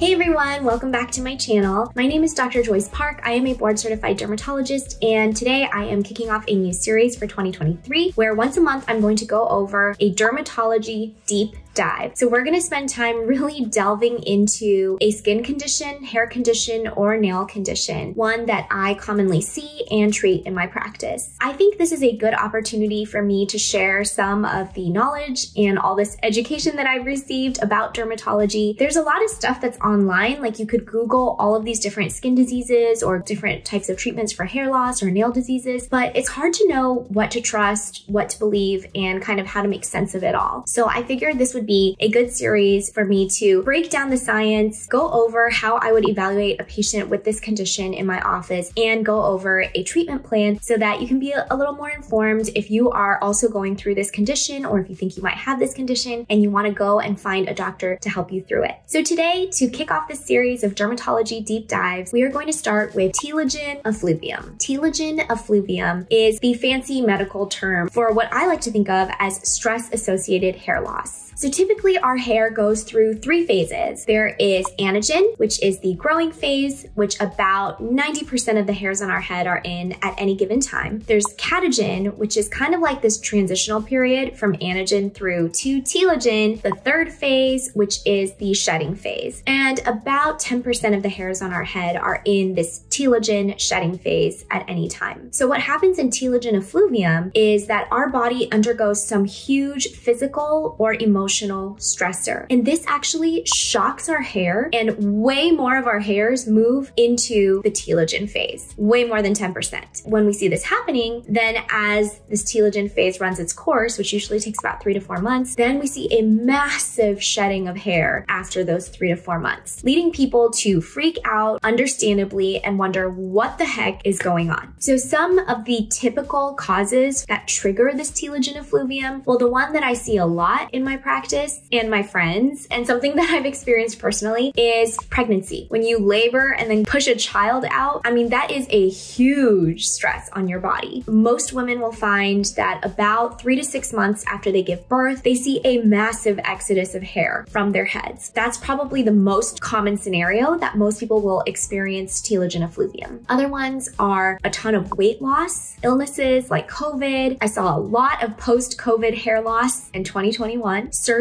Hey everyone, welcome back to my channel. My name is Dr. Joyce Park. I am a board certified dermatologist and today I am kicking off a new series for 2023 where once a month I'm going to go over a dermatology deep dive. So we're gonna spend time really delving into a skin condition, hair condition, or nail condition, one that I commonly see and treat in my practice. I think this is a good opportunity for me to share some of the knowledge and all this education that I've received about dermatology. There's a lot of stuff that's online, like you could Google all of these different skin diseases or different types of treatments for hair loss or nail diseases, but it's hard to know what to trust, what to believe, and kind of how to make sense of it all. So I figured this would be a good series for me to break down the science, go over how I would evaluate a patient with this condition in my office, and go over a treatment plan so that you can be a little more informed if you are also going through this condition or if you think you might have this condition and you want to go and find a doctor to help you through it. So today, to kick off this series of dermatology deep dives, we are going to start with telogen effluvium. Telogen effluvium is the fancy medical term for what I like to think of as stress associated hair loss. So typically our hair goes through three phases. There is anagen, which is the growing phase, which about 90% of the hairs on our head are in at any given time. There's catagen, which is kind of like this transitional period from anagen through to telogen, the third phase, which is the shedding phase. And about 10% of the hairs on our head are in this telogen shedding phase at any time. So what happens in telogen effluvium is that our body undergoes some huge physical or emotional stressor. And this actually shocks our hair and way more of our hairs move into the telogen phase, way more than 10%. When we see this happening, then as this telogen phase runs its course, which usually takes about three to four months, then we see a massive shedding of hair after those three to four months, leading people to freak out, understandably, and wonder what the heck is going on. So some of the typical causes that trigger this telogen effluvium, well, the one that I see a lot in my practice practice and my friends, and something that I've experienced personally is pregnancy. When you labor and then push a child out, I mean, that is a huge stress on your body. Most women will find that about three to six months after they give birth, they see a massive exodus of hair from their heads. That's probably the most common scenario that most people will experience telogen effluvium. Other ones are a ton of weight loss, illnesses like COVID. I saw a lot of post-COVID hair loss in 2021 surgery.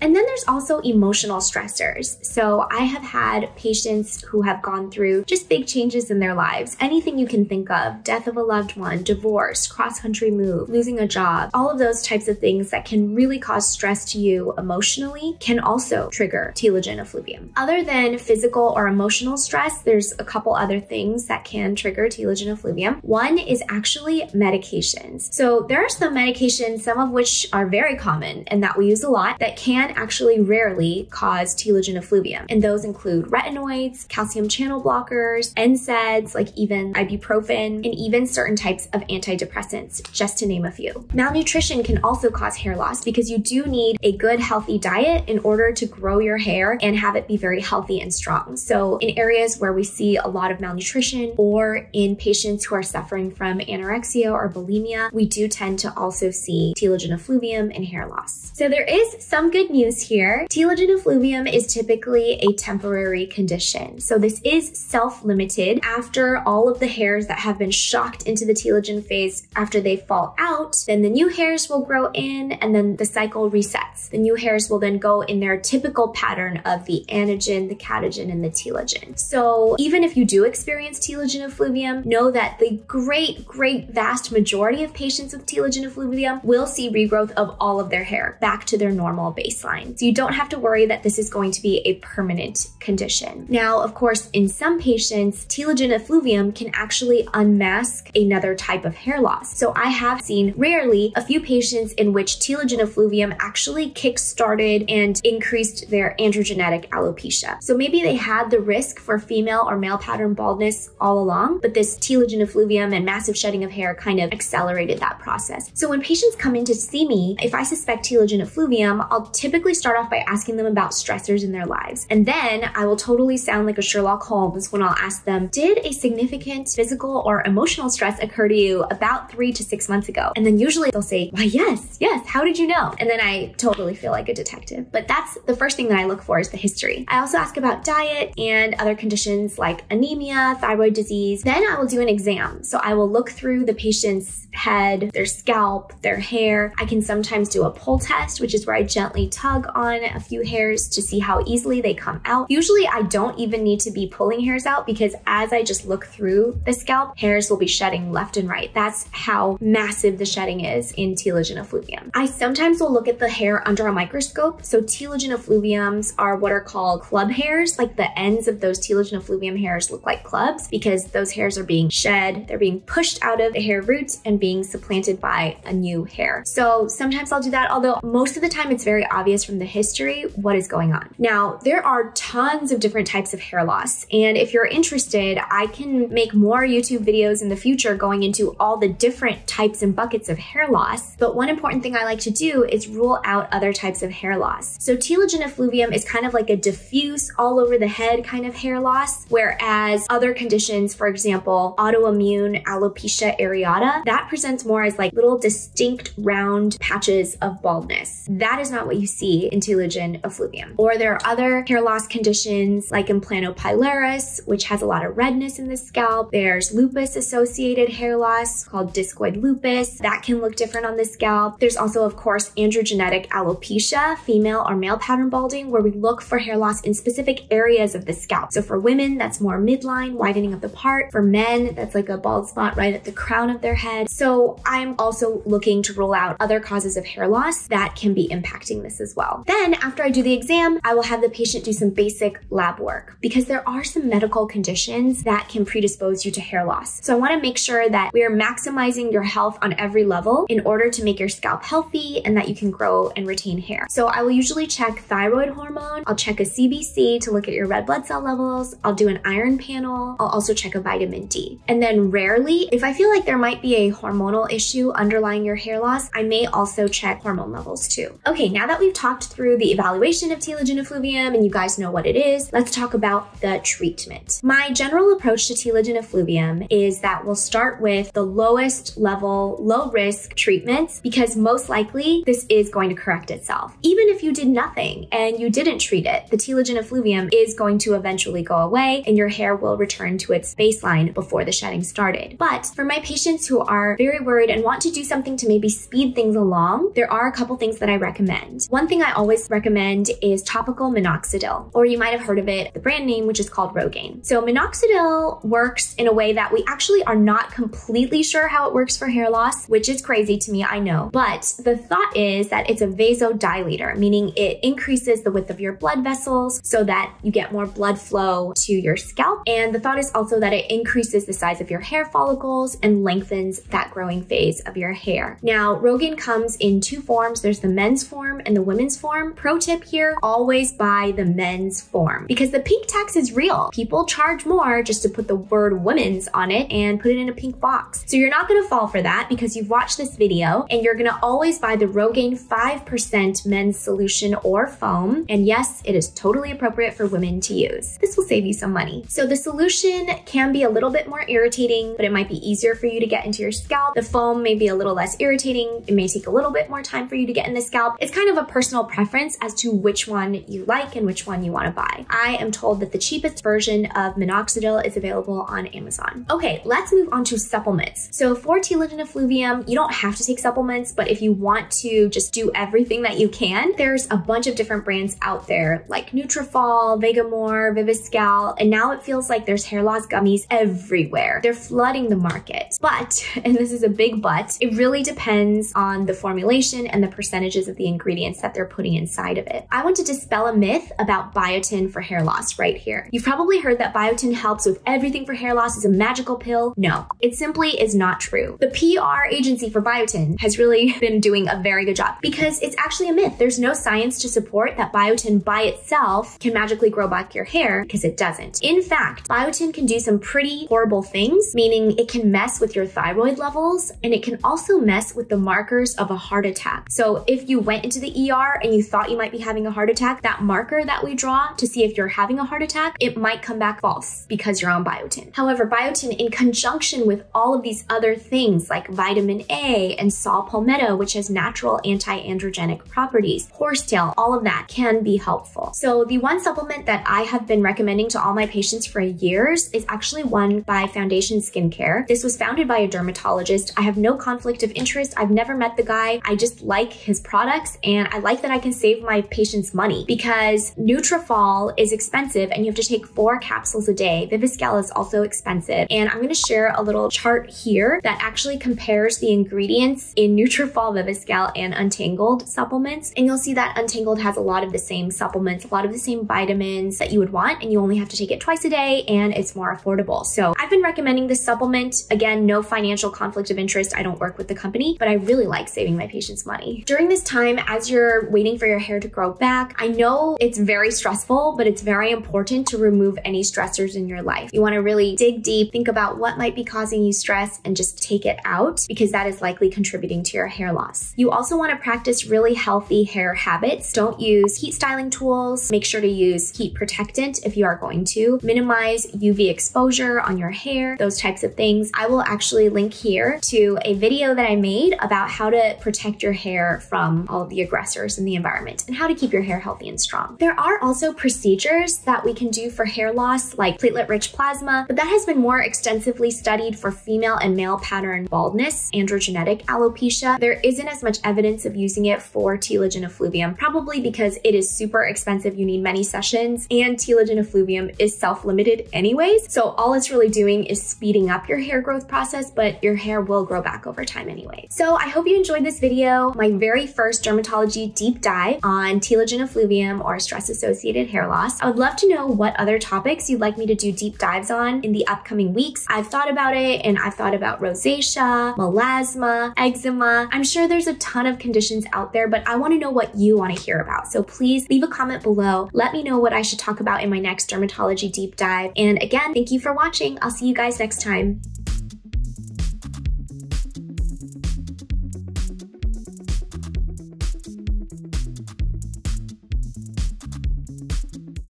And then there's also emotional stressors. So I have had patients who have gone through just big changes in their lives, anything you can think of, death of a loved one, divorce, cross country move, losing a job, all of those types of things that can really cause stress to you emotionally can also trigger telogen effluvium. Other than physical or emotional stress, there's a couple other things that can trigger telogen effluvium. One is actually medications. So there are some medications, some of which are very common and that we use a lot that can actually rarely cause telogen effluvium. And those include retinoids, calcium channel blockers, NSAIDs, like even ibuprofen, and even certain types of antidepressants, just to name a few. Malnutrition can also cause hair loss because you do need a good healthy diet in order to grow your hair and have it be very healthy and strong. So in areas where we see a lot of malnutrition or in patients who are suffering from anorexia or bulimia, we do tend to also see telogen effluvium and hair loss. So there is some good news here. Telogen effluvium is typically a temporary condition. So this is self-limited after all of the hairs that have been shocked into the telogen phase after they fall out, then the new hairs will grow in and then the cycle resets. The new hairs will then go in their typical pattern of the anagen, the catagen, and the telogen. So even if you do experience telogen effluvium, know that the great, great vast majority of patients with telogen effluvium will see regrowth of all of their hair back to their normal normal baseline. So you don't have to worry that this is going to be a permanent condition. Now, of course, in some patients, telogen effluvium can actually unmask another type of hair loss. So I have seen rarely a few patients in which telogen effluvium actually kick-started and increased their androgenetic alopecia. So maybe they had the risk for female or male pattern baldness all along, but this telogen effluvium and massive shedding of hair kind of accelerated that process. So when patients come in to see me, if I suspect telogen effluvium, exam, I'll typically start off by asking them about stressors in their lives. And then I will totally sound like a Sherlock Holmes when I'll ask them, did a significant physical or emotional stress occur to you about three to six months ago? And then usually they'll say, why, yes, yes, how did you know? And then I totally feel like a detective. But that's the first thing that I look for is the history. I also ask about diet and other conditions like anemia, thyroid disease. Then I will do an exam. So I will look through the patient's head, their scalp, their hair. I can sometimes do a pull test, which is where I gently tug on a few hairs to see how easily they come out. Usually I don't even need to be pulling hairs out because as I just look through the scalp, hairs will be shedding left and right. That's how massive the shedding is in telogen effluvium. I sometimes will look at the hair under a microscope. So telogen effluviums are what are called club hairs, like the ends of those telogen effluvium hairs look like clubs because those hairs are being shed, they're being pushed out of the hair roots and being supplanted by a new hair. So sometimes I'll do that, although most of the time it's very obvious from the history what is going on. Now, there are tons of different types of hair loss. And if you're interested, I can make more YouTube videos in the future going into all the different types and buckets of hair loss. But one important thing I like to do is rule out other types of hair loss. So telogen effluvium is kind of like a diffuse, all over the head kind of hair loss, whereas other conditions, for example, autoimmune alopecia areata, that presents more as like little distinct round patches of baldness. That is not what you see in telogen effluvium. Or there are other hair loss conditions like lichen planopilaris, which has a lot of redness in the scalp. There's lupus associated hair loss called discoid lupus. That can look different on the scalp. There's also, of course, androgenetic alopecia, female or male pattern balding, where we look for hair loss in specific areas of the scalp. So for women, that's more midline, widening of the part. For men, that's like a bald spot right at the crown of their head. So I'm also looking to rule out other causes of hair loss that can be impacting this as well. Then after I do the exam, I will have the patient do some basic lab work because there are some medical conditions that can predispose you to hair loss. So I wanna make sure that we are maximizing your health on every level in order to make your scalp healthy and that you can grow and retain hair. So I will usually check thyroid hormone. I'll check a CBC to look at your red blood cell levels. I'll do an iron panel. I'll also check a vitamin D. And then rarely, if I feel like there might be a hormonal issue underlying your hair loss, I may also check hormone levels too. Okay, now that we've talked through the evaluation of telogen effluvium and you guys know what it is, let's talk about the treatment. My general approach to telogen effluvium is that we'll start with the lowest level, low risk treatments because most likely this is going to correct itself. Even if you did nothing and you didn't treat it, the telogen effluvium is going to eventually go away and your hair will return to its baseline before the shedding started. But for my patients who are very worried and want to do something to maybe speed things along, there are a couple things that I recommend. One thing I always recommend is topical minoxidil, or you might have heard of it, the brand name, which is called Rogaine. So minoxidil works in a way that we actually are not completely sure how it works for hair loss, which is crazy to me, I know. But the thought is that it's a vasodilator, meaning it increases the width of your blood vessels so that you get more blood flow to your scalp. And the thought is also that it increases the size of your hair follicles and lengthens that growing phase of your hair. Now, Rogaine comes in two forms. There's the men's form and the women's form. Pro tip here, always buy the men's form because the pink tax is real. People charge more just to put the word women's on it and put it in a pink box. So you're not gonna fall for that because you've watched this video and you're gonna always buy the Rogaine 5% men's solution or foam. And yes, it is totally appropriate for women to use. This will save you some money. So the solution can be a little bit more irritating, but it might be easier for you to get into your scalp. The foam may be a little less irritating. It may take a little bit more time for you to get in the scalp. It's kind of a personal preference as to which one you like and which one you want to buy. I am told that the cheapest version of minoxidil is available on Amazon. Okay, let's move on to supplements. So for telogen effluvium, you don't have to take supplements, but if you want to just do everything that you can, there's a bunch of different brands out there like Nutrafol, Vegamour, Viviscal, and now it feels like there's hair loss gummies everywhere. They're flooding the market. But, and this is a big but, it really depends on the formulation and the percentages of the ingredients that they're putting inside of it. I want to dispel a myth about biotin for hair loss right here. You've probably heard that biotin helps with everything for hair loss is a magical pill. No, it simply is not true. The PR agency for biotin has really been doing a very good job because it's actually a myth. There's no science to support that biotin by itself can magically grow back your hair because it doesn't. In fact, biotin can do some pretty horrible things, meaning it can mess with your thyroid levels and it can also mess with the markers of a heart attack. So if you went went into the ER and you thought you might be having a heart attack, that marker that we draw to see if you're having a heart attack, it might come back false because you're on biotin. However, biotin in conjunction with all of these other things like vitamin A and saw palmetto, which has natural anti-androgenic properties, horsetail, all of that can be helpful. So the one supplement that I have been recommending to all my patients for years is actually one by Foundation Skincare. This was founded by a dermatologist. I have no conflict of interest. I've never met the guy. I just like his products and I like that I can save my patients money because Nutrafol is expensive and you have to take four capsules a day. Viviscal is also expensive. And I'm gonna share a little chart here that actually compares the ingredients in Nutrafol, Viviscal, and Untangled supplements. And you'll see that Untangled has a lot of the same supplements, a lot of the same vitamins that you would want, and you only have to take it twice a day and it's more affordable. So I've been recommending this supplement. Again, no financial conflict of interest. I don't work with the company, but I really like saving my patients money. During this time, as you're waiting for your hair to grow back, I know it's very stressful, but it's very important to remove any stressors in your life. You wanna really dig deep, think about what might be causing you stress and just take it out because that is likely contributing to your hair loss. You also wanna practice really healthy hair habits. Don't use heat styling tools. Make sure to use heat protectant if you are going to. Minimize UV exposure on your hair, those types of things. I will actually link here to a video that I made about how to protect your hair from all of the aggressors in the environment and how to keep your hair healthy and strong. There are also procedures that we can do for hair loss like platelet-rich plasma, but that has been more extensively studied for female and male pattern baldness, androgenetic alopecia. There isn't as much evidence of using it for telogen effluvium, probably because it is super expensive. You need many sessions and telogen effluvium is self-limited anyways. So all it's really doing is speeding up your hair growth process, but your hair will grow back over time anyway. So I hope you enjoyed this video, my very first dermatology deep dive on telogen effluvium or stress-associated hair loss. I would love to know what other topics you'd like me to do deep dives on in the upcoming weeks. I've thought about it and I've thought about rosacea, melasma, eczema. I'm sure there's a ton of conditions out there, but I wanna know what you wanna hear about. So please leave a comment below. Let me know what I should talk about in my next dermatology deep dive. And again, thank you for watching. I'll see you guys next time.